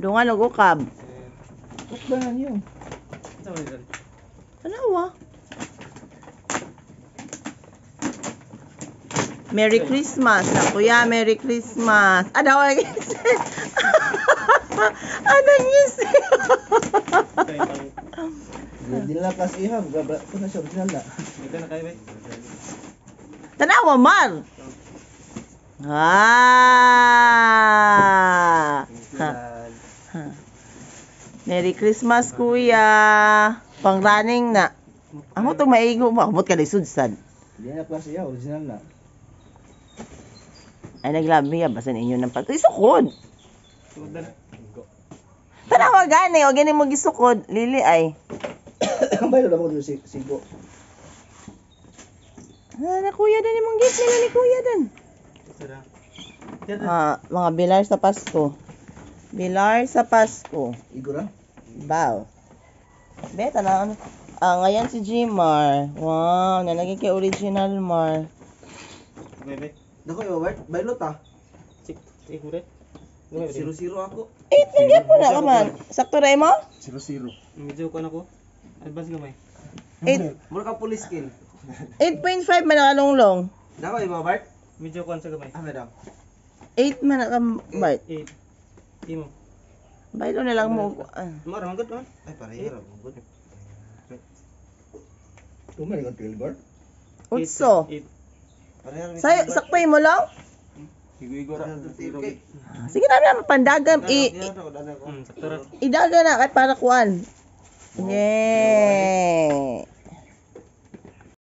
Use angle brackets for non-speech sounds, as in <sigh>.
Dungan og ukab. Tukbanan yun. Tanawa. Merry Christmas. Na, kuya, Merry Christmas. Ah, daw ay <laughs> Ano ngis? Hindi na lang kasi iham. Gabra ko na siya. Original na. Tanawa, Mar. Ah. Merry Christmas, kuya. Pang running na. Amo to maigo mo. Amot ka na sudsan. Hindi na kasi iham. Original na. Ay, naglabi ya. Basan inyo ng pag... Isukod. Tanawa gani. O gani mo gisukod. Lili ay. <coughs> Ang bayo lang mo dito si Sigo. Ah, na kuya din mong gift nila ni kuya din. Ah, mga bilar sa Pasko. Bilar sa Pasko. Igor ah. Bow. Beta na ano. Ah, ngayon si Gmar. Wow, nalagay kay original Mar. Dako yung Bart. Baylot ah. Zero-zero ako. 8 na gyud po na ka man. Sakto na mo? Zero-zero. Medyo ko na ko. Advance gamay. 8 Mura ka police skin. 8.5 man nakalonglong. Dako yung Bart. Medyo ko sa gamay. Ah, madam. 8 man na ka Bart. 8. Imo. Baylo na lang mo. Ah. Mara man gud man. Ay, pareho. Good. Tumay ka tail Bart. Utso. 8. Pareho. Say, saktoy mo lang? Ra. Ah, Sige na na pandagan i, Hmm, ra. idaga na kahit para kuan. Yay!